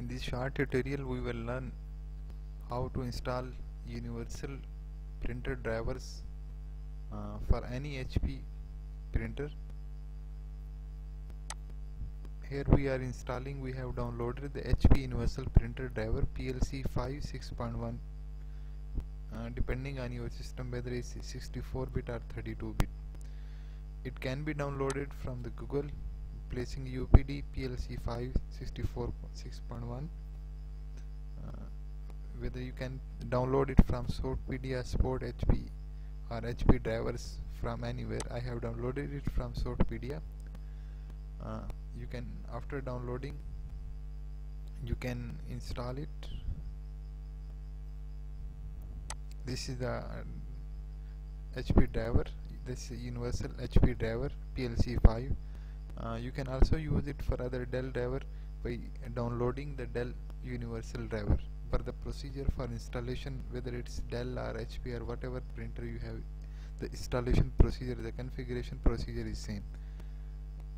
In this short tutorial we will learn how to install universal printer drivers uh, for any HP printer. Here we are installing, we have downloaded the HP Universal Printer Driver PLC 5 6.1 uh, depending on your system whether it's 64 bit or 32 bit. It can be downloaded from the Google placing UPD PLC 5 64 6.1 uh, whether you can download it from Softpedia Sport HP or HP drivers from anywhere I have downloaded it from Softpedia uh, you can after downloading you can install it. This is the uh, HP driver. This is universal HP driver PLC 5 uh, you can also use it for other Dell driver by downloading the Dell universal driver. For the procedure for installation whether it's Dell or HP or whatever printer you have the installation procedure the configuration procedure is same.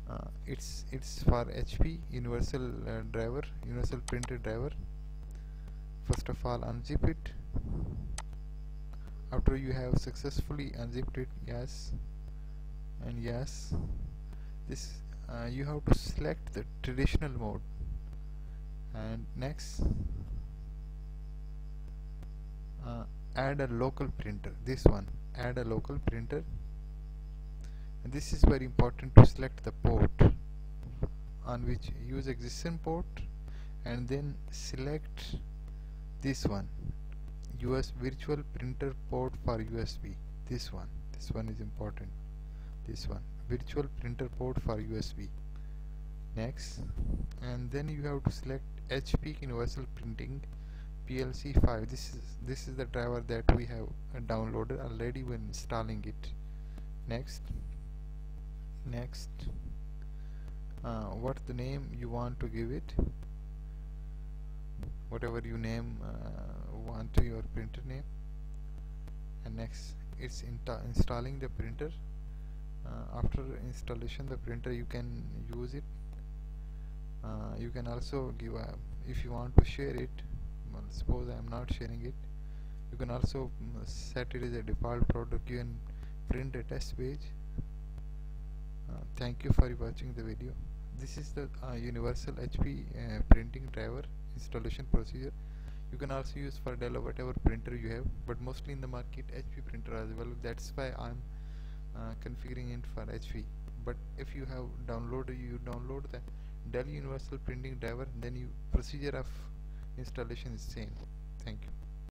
Uh, it's it's for HP universal uh, driver universal printer driver. First of all unzip it. After you have successfully unzipped it yes and yes. This uh, you have to select the traditional mode. And next uh, add a local printer. This one add a local printer. And this is very important to select the port on which use existing port and then select this one US virtual printer port for USB this one this one is important. This one virtual printer port for USB next. And then you have to select HP universal printing PLC 5 this is this is the driver that we have uh, downloaded already when installing it. Next. Next. Uh, what the name you want to give it? Whatever you name uh, want to your printer name. And next it's installing the printer after installation the printer you can use it. Uh, you can also give a if you want to share it well, suppose I am not sharing it you can also mm, set it as a default product. You can print a test page. Uh, thank you for watching the video. This is the uh, universal HP uh, printing driver installation procedure. You can also use for Dell or whatever printer you have but mostly in the market HP printer as well. That's why I'm uh, configuring it for HP but if you have downloaded you download the Dell universal printing driver then you procedure of installation is same. Thank you